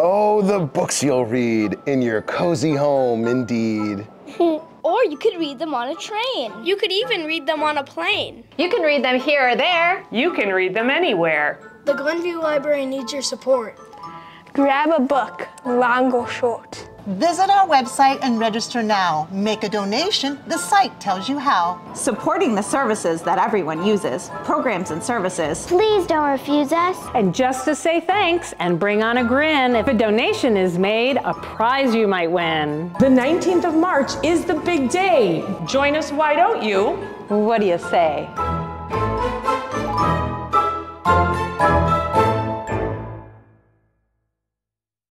Oh, the books you'll read in your cozy home, indeed. or you could read them on a train. You could even read them on a plane. You can read them here or there. You can read them anywhere. The Glenview Library needs your support. Grab a book, long or short. Visit our website and register now. Make a donation. The site tells you how. Supporting the services that everyone uses, programs and services. Please don't refuse us. And just to say thanks and bring on a grin, if a donation is made, a prize you might win. The 19th of March is the big day. Join us, why don't you? What do you say?